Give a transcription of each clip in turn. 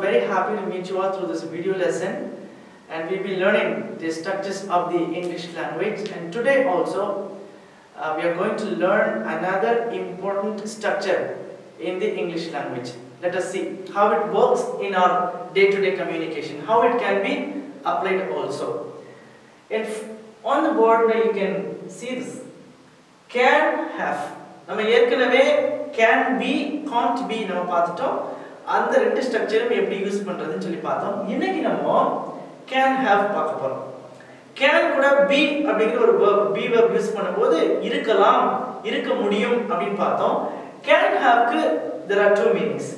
very happy to meet you all through this video lesson. And we'll be learning the structures of the English language. And today also, uh, we are going to learn another important structure in the English language. Let us see how it works in our day-to-day communication, how it can be applied also. In, on the board now you can see this. Can have. நம்ம ஏற்கனவே can be Gantt B நம்ம பார்த்துட்டோம் அந்த ரெண்டு ஸ்ட்ரக்சரும் எப்படி use பண்றதுன்னு சொல்லி பார்த்தோம். இன்னைக்கு நம்ம கேன் ஹேவ் பார்க்க போறோம். கேன் கூட பி அப்படிங்கிற ஒரு verb பி verb யூஸ் பண்ணும்போது இருக்கலாம் இருக்க முடியும் அப்படின்னு பார்த்தோம். Can ஹேவ்க்கு there are two meanings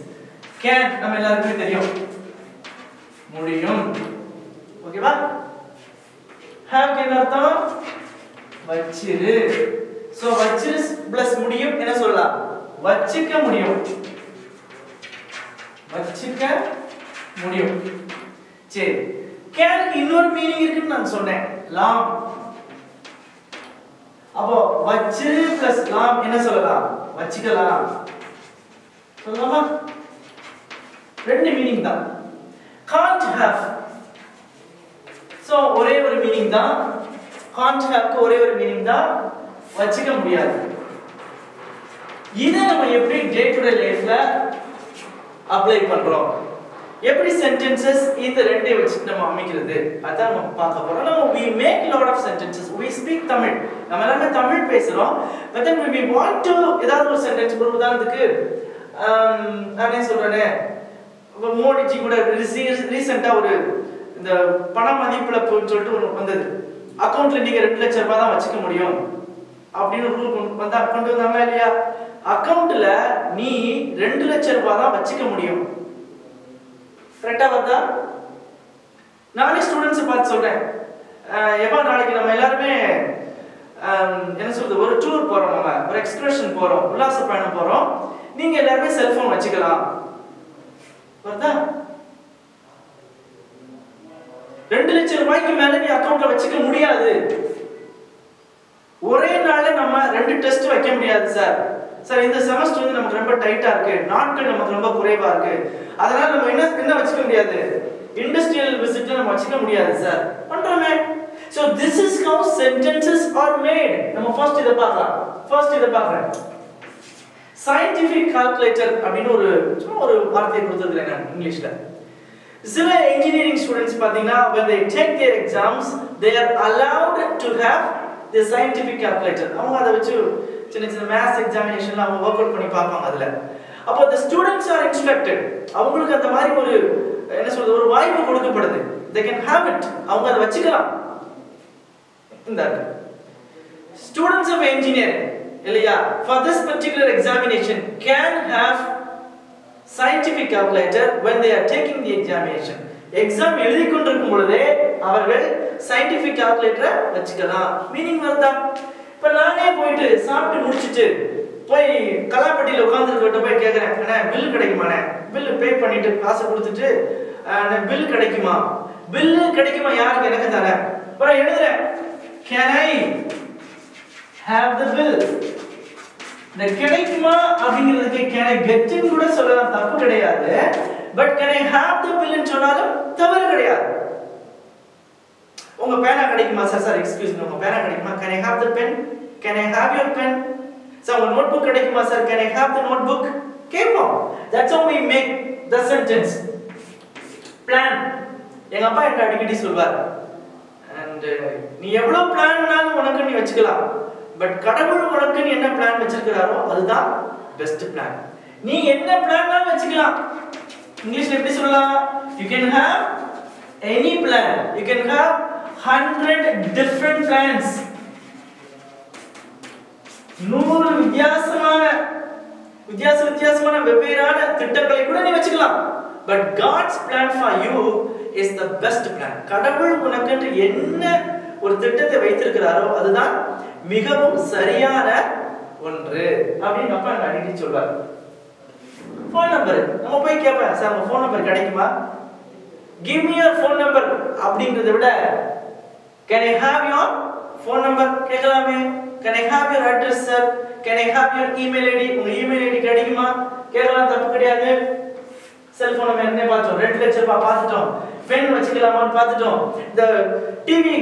can நம்ம எல்லாருக்குமே தெரியும். முடியும். ஓகேவா ஹேவ்க்கு என்ன அர்த்தம்? வச்சிரு. சோ வச்சிரு பிளஸ் முடியும் என்ன சொல்லலாம்? வச்சுக்க முடியும். வச்சிருக்க முடியும். சரி. கேனுக்கு இன்னொரு மீனிங் இருக்குன்னு நான் சொன்னேன். லாம். அப்போ வச்சு பிளஸ் லாம் என்ன சொல்லலாம்? வச்சுக்கலாம். சொல்லலாமா? ரெண்டு மீனிங் தான். காண்ட் ஹேவ் ஸோ ஒரே ஒரு மீனிங் தான். காண்ட் ஹேவ்க்கு ஒரே ஒரு மீனிங் தான். வச்சுக்க முடியாது. இதை நம்ம எப்படி டே டு டே லைஃப்ல அப்ளை பண்றோம். எப்படி சென்டென்சஸ் இந்த ரெண்டையும் வச்சு நம்ம அமைக்கிறது? அதான் நம்ம பார்க்க போறோம். நம்ம we make lot of sentences. We speak Tamil நம்ம எல்லாமே தமிழ் பேசுறோம். But then when we want to ஏதாவது ஒரு சென்டென்ஸ் ஒரு உதாரணத்துக்கு um, நான் நானே சொல்றேனே? மோடிஜி கூட ரீசெண்டா ஒரு இந்த பண மதிப்புல சொல்லிட்டு ஒன்று வந்தது. அக்கௌண்ட்ல நீங்க ரெண்டு லட்சம் ரூபாய் தான் வச்சுக்க முடியும். அப்படின்னு ரூல் கொண்டு வந்தா கொண்டு வந்தாங்களா இல்லையா? அக்கௌண்ட்ல நீ ரெண்டு லட்சம் ரூபாய் தான் வச்சுக்க முடியும். கரெக்டா பார்த்தா நானே ஸ்டூடெண்ட்ஸ் பார்த்து சொல்றேன். அஹ் நாளைக்கு நம்ம எல்லாருமே என்ன சொல்றது ஒரு டூர் போறோம் நம்ம. ஒரு எக்ஸ்கர்ஷன் போறோம். உல்லாச பயணம் போறோம். நீங்க எல்லாருமே செல்போன் வச்சுக்கலாம். வருதா? ரெண்டு லட்சம் ரூபாய்க்கு மேல நீ அக்கௌண்ட்ல வச்சுக்க முடியாது. ஒரே நாளே நம்ம ரெண்டு டெஸ்ட் வைக்க முடியாது சார் சார் இந்த செமஸ்டர் வந்து நமக்கு ரொம்ப டைட்டா இருக்கு. நாட்கள் நமக்கு ரொம்ப குறைவா இருக்கு. அதனால நம்ம என்ன என்ன வச்சுக்க முடியாது? இண்டஸ்ட்ரியல் விசிட் நம்ம வச்சுக்க முடியாது sir பண்றோமே. So this is how sentences are made நம்ம ஃபர்ஸ்ட் இத பார்க்கலாம். ஃபர்ஸ்ட் இத பார்க்கறேன். சயின்டிபிக் கால்குலேட்டர் அப்படின்னு ஒரு சும்மா ஒரு வார்த்தையை கொடுத்துருக்கேன் நான் இங்கிலீஷ்ல. சில இன்ஜினியரிங் ஸ்டூடெண்ட்ஸ் பாத்தீங்கன்னா when they take their exams they are allowed to have the scientific calculator அவங்க அதை வச்சு சின்ன சின்ன மேத்ஸ் எக்ஸாமினேஷன்ல அவங்க ஒர்க் அவுட் பண்ணி பார்ப்பாங்க அதுல அப்போ இந்த ஸ்டூடெண்ட்ஸ் ஆர் இன்ஸ்ட்ரக்டட் அவங்களுக்கு அந்த மாதிரி ஒரு என்ன சொல்றது ஒரு வாய்ப்பு கொடுக்கப்படுது தே கேன் ஹேவ் இட் அவங்க அதை வச்சுக்கலாம் இந்த ஸ்டூடெண்ட்ஸ் ஆஃப் இன்ஜினியரிங் இல்லையா for this particular examination can have scientific calculator when they are taking the examination exam எழுதி கொண்டிருக்கும் பொழுதே அவர்கள் சயின்டிபிக் calculator வச்சுக்கலாம். மீனிங் வருதா? இப்ப நானே போயிட்டு சாப்பிட்டு முடிச்சுட்டு போய் கலாப்பட்டியில உட்காந்துருக்கிட்ட போய் கேக்குறேன். அண்ணா பில் கிடைக்குமாண்ணே பில் பே பண்ணிட்டு காசு கொடுத்துட்டு பில் கிடைக்குமா? பில்லு கிடைக்குமா? யாருக்கு? எனக்கு தானே. அப்புறம் எழுதுறேன். Can I have the bill இந்த கிடைக்குமா அப்படிங்கிறதுக்கு கேன் ஐ கெட்னு கூட சொல்லலாம். தப்பு கிடையாது. But can I have the பில்னு சொன்னாலும் தவறு கிடையாது. உங்க பேனா கிடைக்குமா சார் சார் எக்ஸ்கியூஸ் உங்க பேனா கிடைக்குமா? Can I have the pen can I have your pen sir உங்க நோட்புக் கிடைக்குமா sir can I have the notebook கேட்போம். That's how we make the sentence plan எங்க அப்பா என்கிட்ட அடிக்கடி சொல்வார்? அண்ட் uh, நீ எவ்வளவு பிளான்னாலும் உனக்கு நீ வச்சுக்கலாம். பட் கடவுள் உனக்கு என்ன பிளான் வச்சிருக்கிறாரோ அதுதான் பெஸ்ட் பிளான் நீ என்ன பிளான்னாலும் வச்சுக்கலாம். இங்கிலீஷ்ல எப்படி சொல்லலாம்? You can have any plan you can have hundred different plans நூறு வித்தியாசமான வித்தியாச வித்தியாசமான வெவ்வேறான திட்டங்களை கூட நீ வச்சுக்கலாம். But God's plan for you is the best plan கடவுள் உனக்கு என்ன ஒரு திட்டத்தை வைத்திருக்கிறாரோ அதுதான் மிகவும் சரியான ஒன்று. அப்படின்னு அப்பா எனக்கு அடிக்கடி சொல்வார். ஃபோன் நம்பர் நம்ம போய் கேட்பேன் சார் உங்க ஃபோன் நம்பர் கிடைக்குமா? Give me your phone number அப்படின்றத விட can I have your phone number கேட்கலாமே can I have your address sir can I have your email ID உங்க இமெயில் ஐடி கிடைக்குமா கேட்கலாம் தப்பு கிடையாது செல்போன் நம்ம என்ன பார்த்தோம் ரெண்டு லட்சம் ரூபாய் பார்த்துட்டோம் பென் வச்சுக்கலாமான்னு பார்த்துட்டோம் இந்த டிவி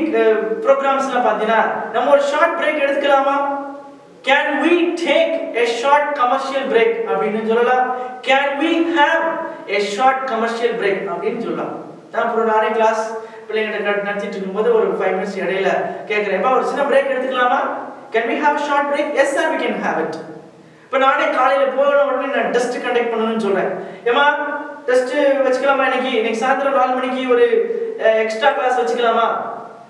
ப்ரோக்ராம்ஸ்லாம் பார்த்தீங்கன்னா நம்ம ஒரு ஷார்ட் பிரேக் எடுத்துக்கலாமா can we take a short commercial break அப்படின்னு சொல்லலாம் can we have a short commercial break அப்படின்னு சொல்லலாம் நான் அப்புறம் நானே கிளாஸ் பிள்ளைங்கிட்ட நடத்திட்டு இருக்கும்போது ஒரு ஃபைவ் மினிட்ஸ் இடையில கேட்குறேன் ஒரு சின்ன பிரேக் எடுத்துக்கலாமா? Can we have short break yes sir we can have it இப்போ நானே காலையில போன உடனே நான் டெஸ்ட் கண்டக்ட் பண்ணணும்னு சொல்றேன். ஏமா டெஸ்ட் வச்சுக்கலாமா இன்னைக்கு? இன்னைக்கு சாயந்தரம் நாலு மணிக்கு ஒரு எக்ஸ்ட்ரா கிளாஸ் வச்சுக்கலாமா?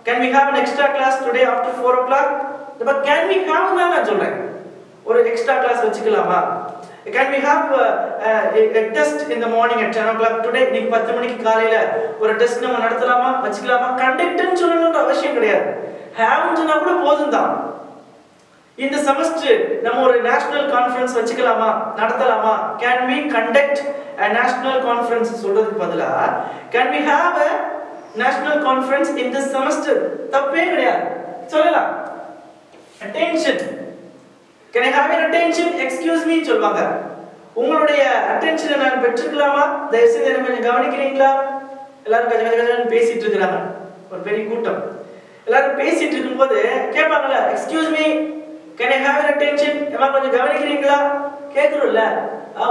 Can we have an extra class today after four o'clock இப்போ கேன் வி ஹாவ் தான் நான் சொல்கிறேன் ஒரு எக்ஸ்ட்ரா கிளாஸ் வச்சுக்கலாமா? கேன் வி ஹாவ் டெஸ்ட் இந்த morning at ten o'clock today இன்னைக்கு பத்து மணிக்கு காலையில ஒரு டெஸ்ட் நம்ம நடத்தலாமா வச்சுக்கலாமா? கண்டக்ட்னு சொல்லணுன்ற அவசியம் கிடையாது. ஹேவ்னு சொன்னா கூட போதும் தான் இந்த செமஸ்டர் நம்ம ஒரு நேஷனல் கான்ஃபரன்ஸ் வச்சுக்கலாமா நடத்தலாமா? Can we conduct a national conference சொல்றதுக்கு பதிலா can we have a national conference in this semester? தப்பே கிடையாது. சொல்லலாம். Attention can I have your attention? Excuse me சொல்வாங்க உங்களுடைய அட்டென்ஷனை நான் பெற்றுக்கலாமா தயவு செய்து என்ன கொஞ்சம் கவனிக்கிறீங்களா? எல்லாரும் கஜ கஜ கஜன்னு பேசிட்டு இருக்கிறாங்க. ஒரு பெரிய கூட்டம். எல்லாரும் பேசிட்டு இருக்கும்போது கேட்பாங்கல்ல excuse me can I have your attention ஏமா கொஞ்சம் கவனிக்கிறீங்களா? கேட்குறோம்ல.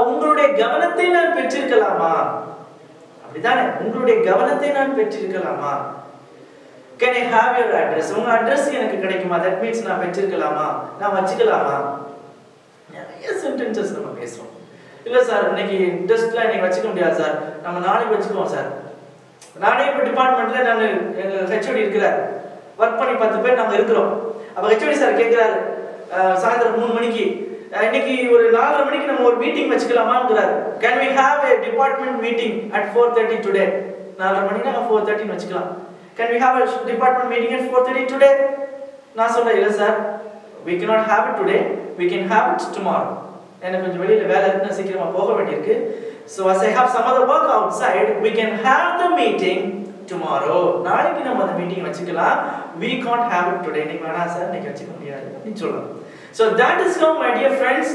உங்களுடைய கவனத்தை நான் பெற்றிருக்கலாமா? அப்படிதானே. உங்களுடைய கவனத்தை நான் பெற்றிருக்கலாமா? Can I have your address உங்க அட்ரஸ் எனக்கு கிடைக்குமா? தட் மீன்ஸ் நான் வச்சிருக்கலாமா? நான் வச்சுக்கலாமா? நிறைய சென்டென்சஸ் நம்ம பேசுறோம். இல்ல சார் இன்னைக்கு டெஸ்ட்லாம் இன்னைக்கு வச்சுக்க முடியாது சார் நம்ம நாளைக்கு வச்சுக்குவோம் சார் நானே இப்போ டிபார்ட்மெண்ட்ல நான் எங்க ஹெச்ஓடி இருக்கிறார். ஒர்க் பண்ணி பத்து பேர் நாங்கள் இருக்கிறோம். அப்ப ஹெச்ஓடி சார் கேட்கிறாரு சாயந்தரம் மூணு மணிக்கு. இன்னைக்கு ஒரு நாலரை மணிக்கு நம்ம ஒரு meeting வச்சுக்கலாமாங்கிறாரு. Can we have a department meeting at four thirty today நாலரை மணிக்கு நாங்கள் ஃபோர் தேர்ட்டின்னு வச்சுக்கலாம். Can we have a department meeting at four thirty today நான் சொல்றேன் இல்லை sir we cannot have it today we can have it tomorrow எனக்கு கொஞ்சம் வெளியில வேலை இருக்கு நான் சீக்கிரமா போக வேண்டியிருக்கு so as i have some other work outside we can have the meeting tomorrow நாளைக்கு நம்ம அந்த மீட்டிங் வச்சுக்கலாம் we can't have it today இன்னைக்கு வேணாம் சார் இன்னைக்கு வச்சுக்க முடியாது அப்படின்னு சொல்லலாம் so that is how my dear friends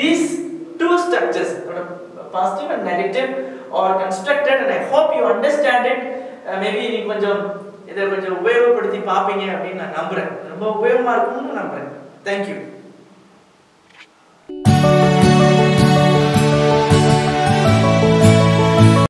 these two structures positive and negative are constructed and i hope you understand it maybe நீங்கள் நீங்க கொஞ்சம் இதை கொஞ்சம் உபயோகப்படுத்தி பார்ப்பீங்க அப்படின்னு நான் நம்புறேன். ரொம்ப உபயோகமா இருக்கும்னு நம்புறேன். தேங்க்யூ